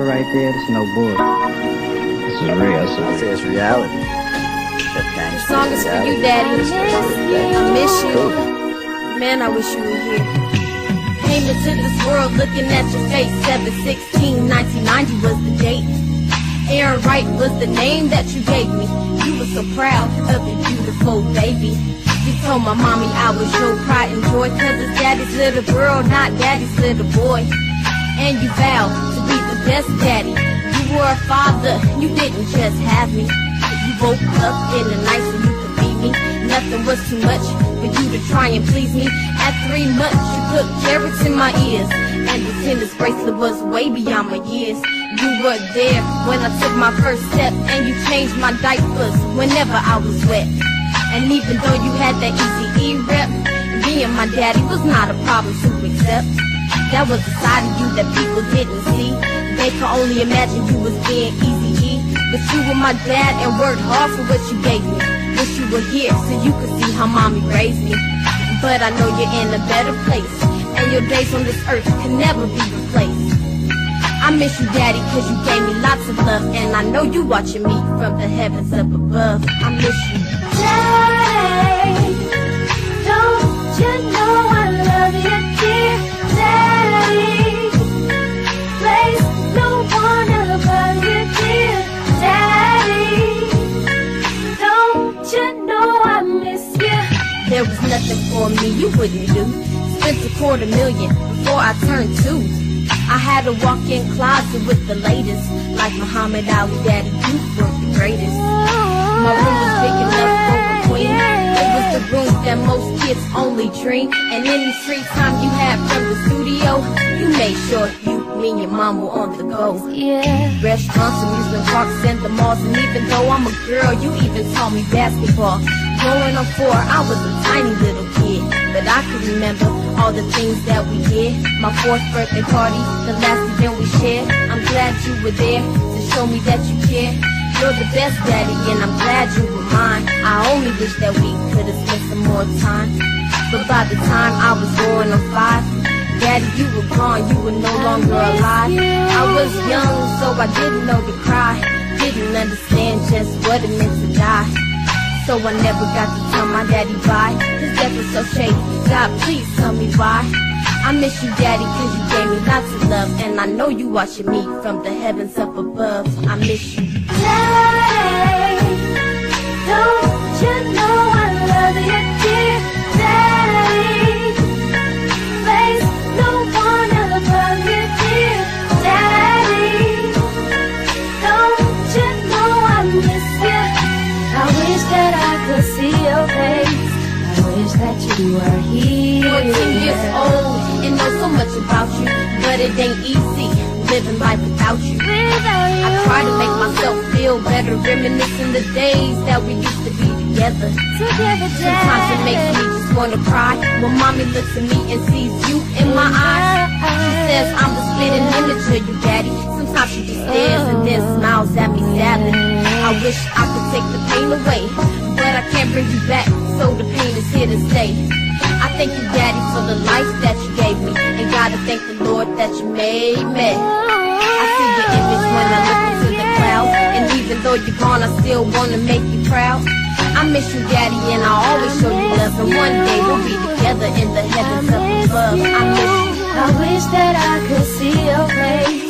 number right there, this is no bull. This is real. This I is say it's reality. That The song is for you. Daddy. I miss you. Cool. Man, I wish you were here. Came into this world looking at your face. 716, 1990 was the date. Erin Wright was the name that you gave me. You were so proud of your beautiful baby. You told my mommy I was your pride and joy. Cause it's daddy's little girl, not daddy's little boy. And you vowed best daddy. You were a father, you didn't just have me. You woke up in the night so you could feed me. Nothing was too much for you to try and please me. At three months, you put carrots in my ears. And the tennis bracelet was way beyond my years. You were there when I took my first step. And you changed my diapers whenever I was wet. And even though you had that easy E rep, being my daddy was not a problem to accept. That was a side of you that people didn't see. They could only imagine you was being easy. But you were my dad and worked hard for what you gave me. Wish you were here so you could see how mommy raised me. But I know you're in a better place. And your days on this earth can never be replaced. I miss you, Daddy, cause you gave me lots of love. And I know you watching me from the heavens up above. I miss you. Daddy, There was nothing for me you wouldn't do. Spent a quarter million before I turned two. I had a walk-in closet with the latest, like Muhammad Ali, Daddy, you were the greatest. My room was big enough for a queen. It was the room that most kids only dream. And any free time you had from the studio, you made sure you, me, and your mom were on the go. Yeah. Restaurants, amusement parks, and the malls. And even though I'm a girl, you even taught me basketball. Growing up four, I was a tiny little kid. But I can remember all the things that we did. My fourth birthday party, the last event we shared. I'm glad you were there to show me that you care. You're the best daddy, and I'm glad you were mine. I only wish that we could have spent some more time. But by the time I was going on five, Daddy, you were gone, you were no longer alive. I was young, so I didn't know to cry. Didn't understand just what it meant to die. So I never got to tell my daddy bye. His death was so shady. God, please tell me why. I miss you, daddy, cause you gave me lots of love. And I know you watching me from the heavens up above. I miss you. Daddy, could see your face. I wish that you were here. 14 years old and know so much about you. But it ain't easy living life without you. Without you. I try to make myself feel better, reminiscing the days that we used to be together. together, Sometimes it makes me just wanna cry when mommy looks at me and sees you in my eyes. She says I'm the spitting image of you, daddy. Sometimes she just stares and then oh. smiles at me sadly. I wish I could take the pain away, but I can't bring you back, so the pain is here to stay. I thank you, daddy, for the life that you gave me, and gotta thank the Lord that you made me. I see your image when I look into the clouds. And even though you're gone, I still wanna make you proud. I miss you, Daddy, and I always show you love. And one day we'll be together in the heavens up above. I miss you. I wish that I could see